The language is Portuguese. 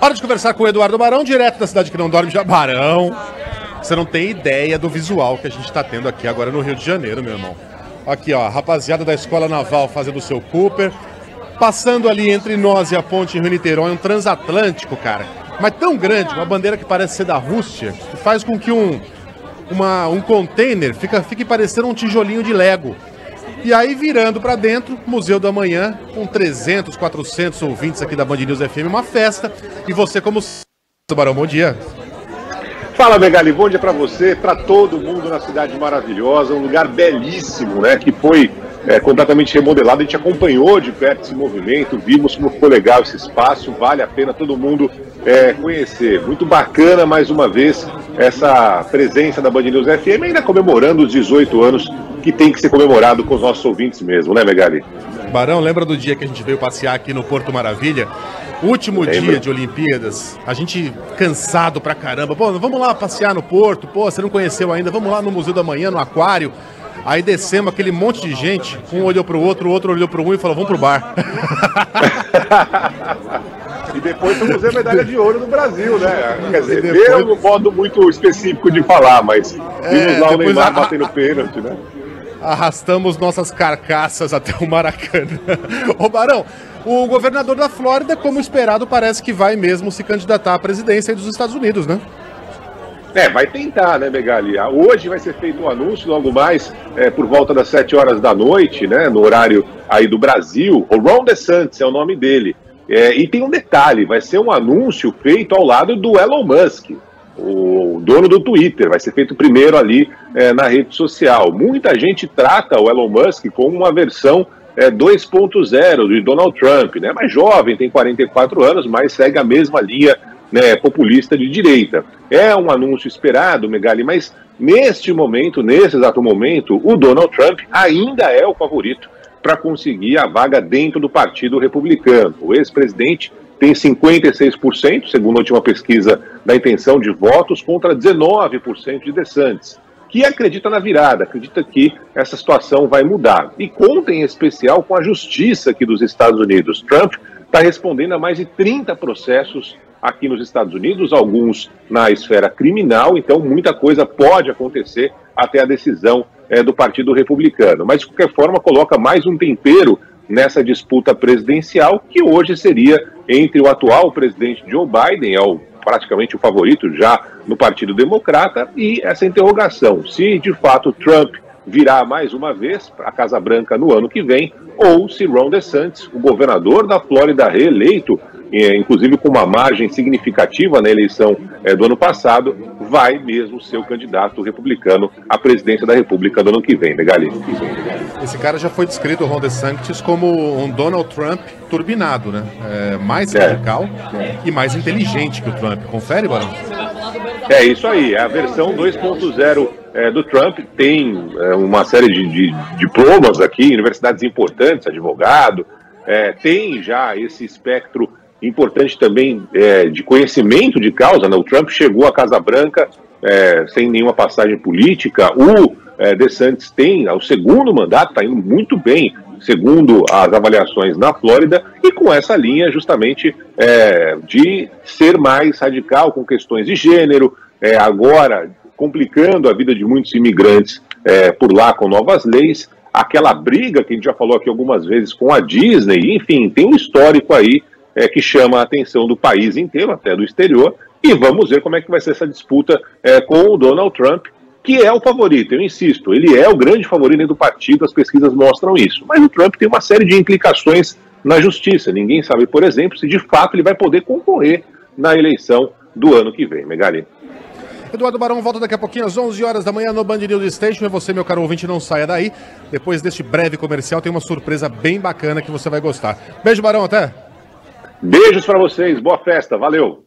Hora de conversar com o Eduardo Barão, direto da cidade que não dorme, já. Barão, você não tem ideia do visual que a gente está tendo aqui agora no Rio de Janeiro, meu irmão. Aqui, ó, rapaziada da Escola Naval fazendo o seu Cooper. Passando ali entre nós e a ponte Rio-Niterói, um transatlântico, cara. Mas tão grande, uma bandeira que parece ser da Rússia, que faz com que um, uma, um container fica, fique parecendo um tijolinho de Lego. E aí, virando para dentro, Museu da Manhã, com 300, 400 ouvintes aqui da Band News FM, uma festa. E você, como Tubarão, bom dia. Fala, Megali, bom dia para você, para todo mundo na cidade maravilhosa, um lugar belíssimo, né, que foi é, completamente remodelado. A gente acompanhou de perto esse movimento, vimos como ficou legal esse espaço, vale a pena todo mundo é, conhecer. Muito bacana, mais uma vez, essa presença da Band News FM, ainda comemorando os 18 anos que tem que ser comemorado com os nossos ouvintes mesmo, né, Megali? Barão, lembra do dia que a gente veio passear aqui no Porto Maravilha? Último Lembra. dia de Olimpíadas, a gente cansado pra caramba. Pô, vamos lá passear no Porto, pô, você não conheceu ainda, vamos lá no Museu da Manhã, no Aquário. Aí descemos aquele monte de gente, um olhou pro outro, o outro olhou pro um e falou: vamos pro bar. Depois fomos ver a medalha de ouro no Brasil, né? Quer dizer, depois... eu no modo muito específico de falar, mas é, vimos lá o Neymar a... batendo pênalti, né? Arrastamos nossas carcaças até o Maracanã. Ô Barão, o governador da Flórida, como esperado, parece que vai mesmo se candidatar à presidência dos Estados Unidos, né? É, vai tentar, né, Megali? Hoje vai ser feito um anúncio, logo mais, é, por volta das 7 horas da noite, né, no horário aí do Brasil. O Ron DeSantis é o nome dele. É, e tem um detalhe: vai ser um anúncio feito ao lado do Elon Musk, o dono do Twitter. Vai ser feito primeiro ali é, na rede social. Muita gente trata o Elon Musk como uma versão é, 2.0 de Donald Trump, né? Mais jovem, tem 44 anos, mas segue a mesma linha né, populista de direita. É um anúncio esperado, Megali, mas neste momento, nesse exato momento, o Donald Trump ainda é o favorito para conseguir a vaga dentro do Partido Republicano. O ex-presidente tem 56%, segundo a última pesquisa da intenção de votos, contra 19% de DeSantis, que acredita na virada, acredita que essa situação vai mudar. E conta em especial com a justiça aqui dos Estados Unidos. Trump está respondendo a mais de 30 processos aqui nos Estados Unidos, alguns na esfera criminal, então muita coisa pode acontecer até a decisão é, do Partido Republicano. Mas, de qualquer forma, coloca mais um tempero nessa disputa presidencial, que hoje seria entre o atual presidente Joe Biden, é o, praticamente o favorito já no Partido Democrata, e essa interrogação: se de fato Trump virá mais uma vez para a Casa Branca no ano que vem, ou se Ron DeSantis, o governador da Flórida reeleito, inclusive com uma margem significativa na eleição é, do ano passado, vai mesmo ser o candidato republicano à presidência da República do ano que vem, Megali. Esse cara já foi descrito, Ron DeSantis, como um Donald Trump turbinado, né? É, mais é. radical e mais inteligente que o Trump. Confere, Barão? É isso aí, é a versão 2.0 é, do Trump tem é, uma série de, de, diplomas aqui, universidades importantes, advogado, é, tem já esse espectro importante também é, de conhecimento de causa. Né? O Trump chegou à Casa Branca é, sem nenhuma passagem política. O é, DeSantis tem o segundo mandato, está indo muito bem, segundo as avaliações na Flórida, e com essa linha justamente é, de ser mais radical com questões de gênero, é, agora complicando a vida de muitos imigrantes é, por lá com novas leis. Aquela briga que a gente já falou aqui algumas vezes com a Disney, enfim, tem um histórico aí é, que chama a atenção do país inteiro, até do exterior, e vamos ver como é que vai ser essa disputa é, com o Donald Trump, que é o favorito, eu insisto, ele é o grande favorito do partido, as pesquisas mostram isso. Mas o Trump tem uma série de implicações na justiça. Ninguém sabe, por exemplo, se de fato ele vai poder concorrer na eleição do ano que vem. Megali. Eduardo Barão volta daqui a pouquinho às 11 horas da manhã no Band News Station. E você, meu caro ouvinte, não saia daí. Depois deste breve comercial, tem uma surpresa bem bacana que você vai gostar. Beijo, Barão, até! Beijos para vocês, boa festa, valeu!